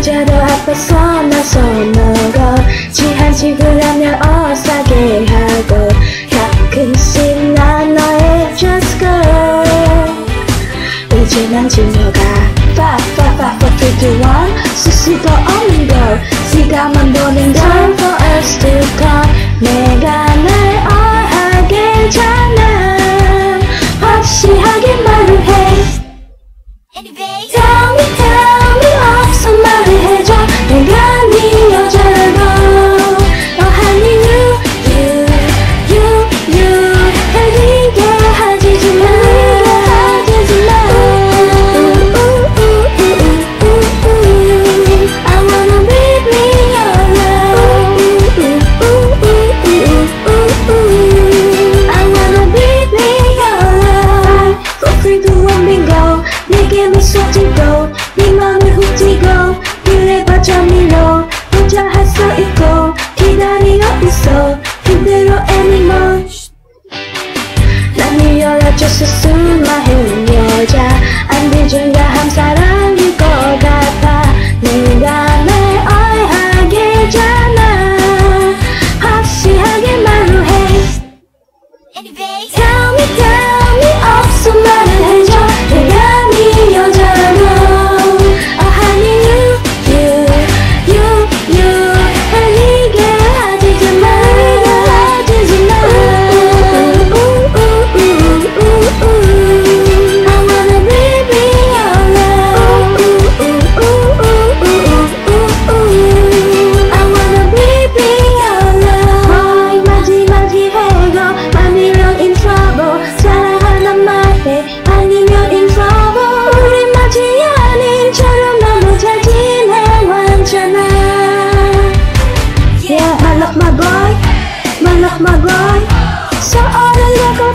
여자로 앞에서 나서 먹어 지한식을 하며 어사게 하고 가끔씩 난 너의 just girl 이제 난 진로가 파파파파321 수식어 없는 걸 시간만 보는 걸 for us to come 내게 미소 짓고 네 맘을 훔치고 그래봐 점일로 혼자 할 수 있고 기다리고 있어. 그대로 anymore. 난 이어라줘서 수많은 여자. 안 뒤준 다한 사랑 my grind. So all the look